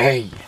Hey.